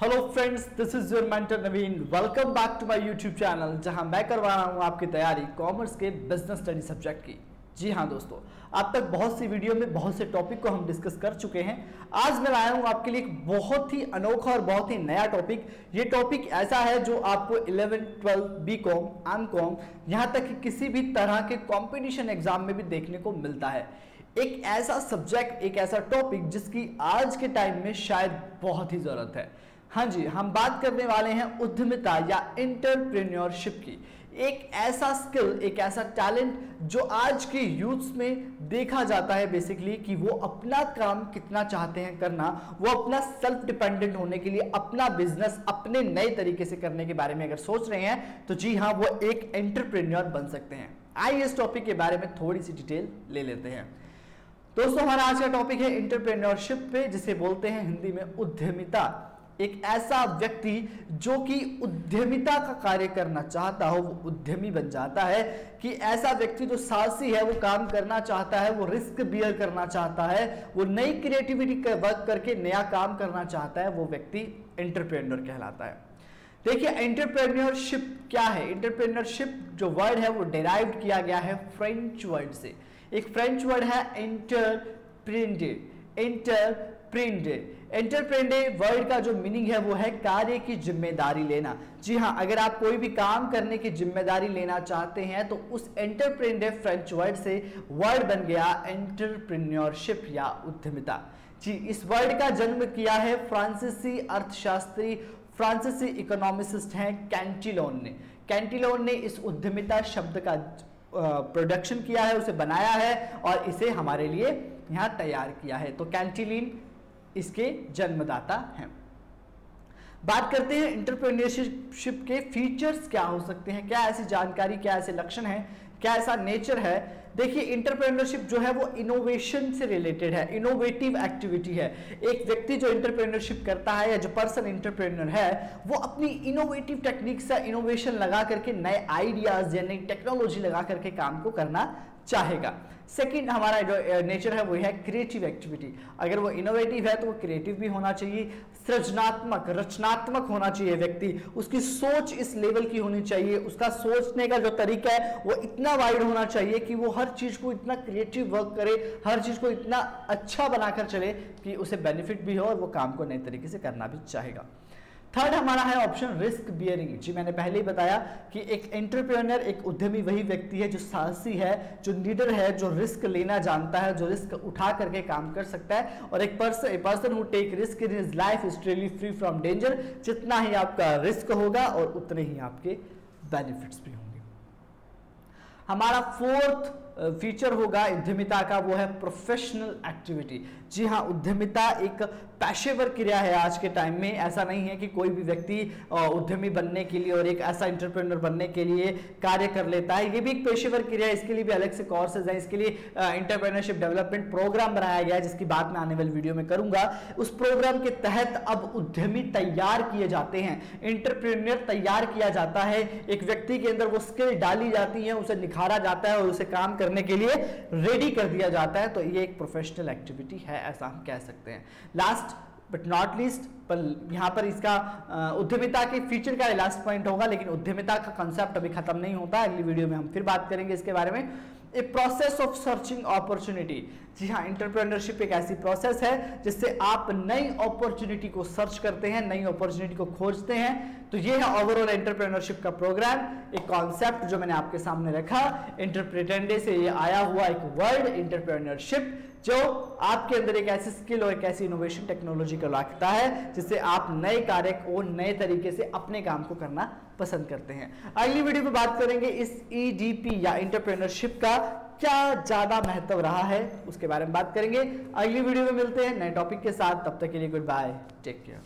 Hello friends this is your mentor Naveen welcome back to my YouTube channel जहाँ मैं करवा रहा हूँ आपकी तैयारी कॉमर्स के बिज़नेस स्टडी सब्जेक्ट की। जी हाँ दोस्तों, अब तक बहुत सी वीडियो में बहुत से टॉपिक को हम डिस्कस कर चुके हैं। आज मैं लाया हूँ आपके लिए एक बहुत ही अनोखा और बहुत ही नया टॉपिक ये टॉपिक ऐसा है जो आपको 11 12 बी कॉम एम कॉम यहाँ तक कि किसी भी तरह के कॉम्पिटिशन एग्ज़ाम में भी देखने को मिलता है। एक ऐसा सब्जेक्ट एक ऐसा टॉपिक जिसकी आज के टाइम में शायद बहुत ही ज़रूरत है। हाँ जी, हम बात करने वाले हैं उद्यमिता या इंटरप्रेन्योरशिप की। एक ऐसा स्किल एक ऐसा टैलेंट जो आज के यूथ्स में देखा जाता है बेसिकली कि वो अपना काम कितना चाहते हैं करना, वो अपना सेल्फ डिपेंडेंट होने के लिए अपना बिज़नेस अपने नए तरीके से करने के बारे में अगर सोच रहे हैं तो जी हाँ वो एक एंटरप्रेन्योर बन सकते हैं। आइए इस टॉपिक के बारे में थोड़ी सी डिटेल ले लेते हैं। दोस्तों, हमारा आज का टॉपिक है इंटरप्रेन्योरशिप पे, जिसे बोलते हैं हिंदी में उद्यमिता। एक ऐसा व्यक्ति जो कि उद्यमिता का कार्य करना चाहता हो, वो उद्यमी बन जाता है। कि ऐसा व्यक्ति जो साहसी है, वो काम करना चाहता है, वो रिस्क बियर करना चाहता है, वो नई क्रिएटिविटी का वर्क करके नया काम करना चाहता है, वो व्यक्ति एंटरप्रेन्योर कहलाता है। देखिए, एंटरप्रेन्योरशिप क्या है? एंटरप्रेन्योरशिप जो वर्ड है, वो डिराइव किया गया है फ्रेंच वर्ड से। एक फ्रेंच वर्ड है एंटरप्रेन्डेड एंटरप्रेन्डेड एंटरप्रेन्डे वर्ड का जो मीनिंग है, वो है कार्य की ज़िम्मेदारी लेना। जी हाँ अगर आप कोई भी काम करने की ज़िम्मेदारी लेना चाहते हैं तो उस एंटरप्रेन्डे फ्रेंच वर्ड से वर्ड बन गया एंटरप्रेन्योरशिप या उद्यमिता। जी, इस वर्ड का जन्म किया है फ्रांसीसी अर्थशास्त्री फ्रांसीसी इकोनॉमिसिस्ट हैं कैंटिलोन ने। कैंटिलोन ने इस उद्यमिता शब्द का प्रोडक्शन किया है, उसे बनाया है और इसे हमारे लिए यहाँ तैयार किया है। तो कैंटिलीन इसके जन्मदाता हैं। बात करते हैं इंटरप्रेन्योरशिप के फीचर्स क्या हो सकते हैं, क्या ऐसी जानकारी, क्या ऐसे लक्षण हैं, क्या ऐसा नेचर है। देखिए इंटरप्रेन्योरशिप जो है वो इनोवेशन से रिलेटेड है इनोवेटिव एक्टिविटी है। एक व्यक्ति जो इंटरप्रेन्योरशिप करता है या जो पर्सन इंटरप्रेन्योर है, वो अपनी इनोवेटिव टेक्निक से इनोवेशन लगा करके नए आइडियाज़ या नई टेक्नोलॉजी लगा करके काम को करना चाहेगा। सेकंड हमारा जो नेचर है, वो है क्रिएटिव एक्टिविटी अगर वो इनोवेटिव है तो वो क्रिएटिव भी होना चाहिए, सृजनात्मक, रचनात्मक होना चाहिए व्यक्ति। उसकी सोच इस लेवल की होनी चाहिए। उसका सोचने का जो तरीका है, वो इतना वाइड होना चाहिए कि वो हर चीज़ को इतना क्रिएटिव वर्क करे, हर चीज़ को इतना अच्छा बनाकर चले कि उसे बेनिफिट भी हो और वो काम को नए तरीके से करना भी चाहेगा। थर्ड हमारा है ऑप्शन रिस्क बियरिंग जी, मैंने पहले ही बताया कि एक एंटरप्रेन्योर एक उद्यमी वही व्यक्ति है जो साहसी है, जो लीडर है, जो रिस्क लेना जानता है, जो रिस्क उठा करके काम कर सकता है और एक person a person who take risk in his life is really free from danger जितना ही आपका रिस्क होगा और उतने ही आपके बेनिफिट्स भी होंगे। हमारा फोर्थ फीचर होगा उद्यमिता का, वो है प्रोफेशनल एक्टिविटी जी हाँ उद्यमिता एक पेशेवर क्रिया है आज के टाइम में। ऐसा नहीं है कि कोई भी व्यक्ति उद्यमी बनने के लिए और एक ऐसा इंटरप्रेन्योर बनने के लिए कार्य कर लेता है। ये भी एक पेशेवर क्रिया है। इसके लिए भी अलग से कोर्सेज हैं। इसके लिए इंटरप्रेन्योरशिप डेवलपमेंट प्रोग्राम बनाया गया है, जिसकी बात मैं आने वाली वीडियो में करूँगा। उस प्रोग्राम के तहत अब उद्यमी तैयार किए जाते हैं। इंटरप्रेन्योर तैयार किया जाता है। एक व्यक्ति के अंदर वो स्किल डाली जाती है, उसे निखारा जाता है और उसे काम करने के लिए रेडी कर दिया जाता है। तो ये एक प्रोफेशनल एक्टिविटी है, ऐसा हम कह सकते हैं। लास्ट बट नॉट लीस्ट पर यहाँ पर इसका उद्यमिता के फ्यूचर का लास्ट पॉइंट होगा, लेकिन उद्यमिता का कंसेप्ट अभी खत्म नहीं होता। अगली वीडियो में हम फिर बात करेंगे इसके बारे में। A process of searching opportunity जी हाँ इंटरप्रेन्योरशिप एक ऐसी प्रोसेस है जिससे आप नई अपॉर्चुनिटी को सर्च करते हैं, नई अपॉर्चुनिटी को खोजते हैं। तो ये है ओवरऑल इंटरप्रेनरशिप का प्रोग्राम एक कॉन्सेप्ट जो मैंने आपके सामने रखा। इंटरप्रेटेंडे से ये आया हुआ एक वर्ड इंटरप्रेन्योरशिप जो आपके अंदर एक ऐसी स्किल और एक ऐसी इनोवेशन टेक्नोलॉजी को रखता है, जिससे आप नए कार्य को नए तरीके से अपने काम को करना पसंद करते हैं। अगली वीडियो में बात करेंगे इस ईडीपी या इंटरप्रेनरशिप का क्या ज़्यादा महत्व रहा है, उसके बारे में बात करेंगे। अगली वीडियो में मिलते हैं नए टॉपिक के साथ, तब तक के लिए गुड बाय टेक केयर